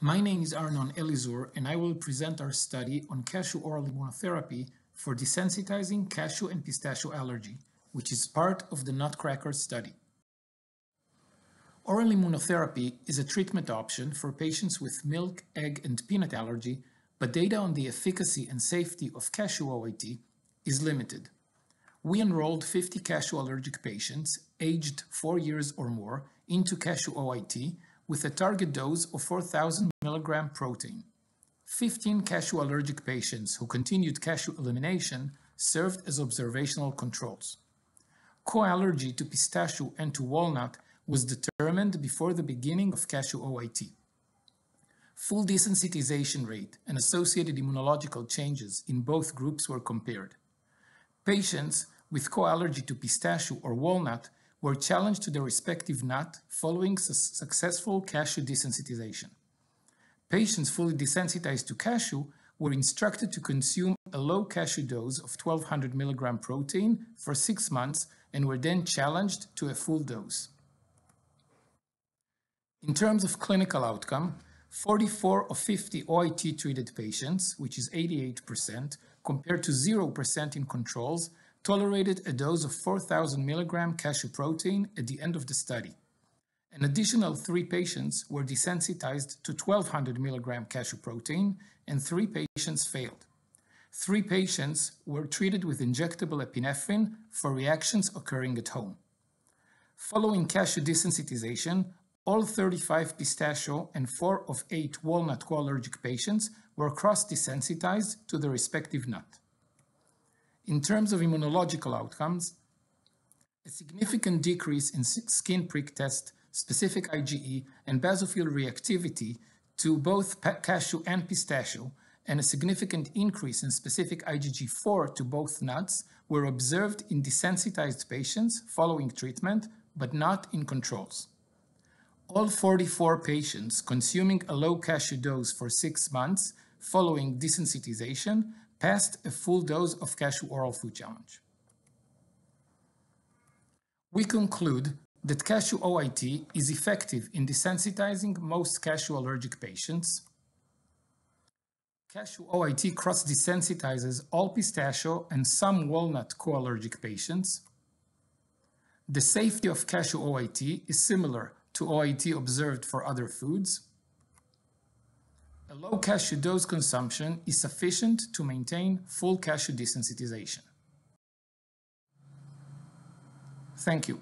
My name is Arnon Elizur, and I will present our study on cashew oral immunotherapy for desensitizing cashew and pistachio allergy, which is part of the Nutcracker study. Oral immunotherapy is a treatment option for patients with milk, egg, and peanut allergy, but data on the efficacy and safety of cashew OIT is limited. We enrolled 50 cashew allergic patients aged 4 years or more into cashew OIT with a target dose of 4,000 mg protein. 15 cashew allergic patients who continued cashew elimination served as observational controls. Co-allergy to pistachio and to walnut was determined before the beginning of cashew OIT. Full desensitization rate and associated immunological changes in both groups were compared. Patients with co-allergy to pistachio or walnut were challenged to their respective nut following su successful cashew desensitization. Patients fully desensitized to cashew were instructed to consume a low cashew dose of 1200 mg protein for six months and were then challenged to a full dose. In terms of clinical outcome, 44 of 50 OIT treated patients, which is 88%, compared to 0% in controls, tolerated a dose of 4,000 mg cashew protein at the end of the study. An additional three patients were desensitized to 1200 mg cashew protein, and three patients failed. Three patients were treated with injectable epinephrine for reactions occurring at home. Following cashew desensitization, all 35 pistachio and 4 of 8 walnut co-allergic patients were cross-desensitized to the respective nut. In terms of immunological outcomes, a significant decrease in skin prick test, specific IgE, and basophil reactivity to both cashew and pistachio, and a significant increase in specific IgG4 to both nuts were observed in desensitized patients following treatment, but not in controls. All 44 patients consuming a low cashew dose for six months following desensitization passed a full dose of cashew oral food challenge. We conclude that cashew OIT is effective in desensitizing most cashew allergic patients. Cashew OIT cross-desensitizes all pistachio and some walnut co-allergic patients. The safety of cashew OIT is similar to OIT observed for other foods. A low cashew dose consumption is sufficient to maintain full cashew desensitization. Thank you.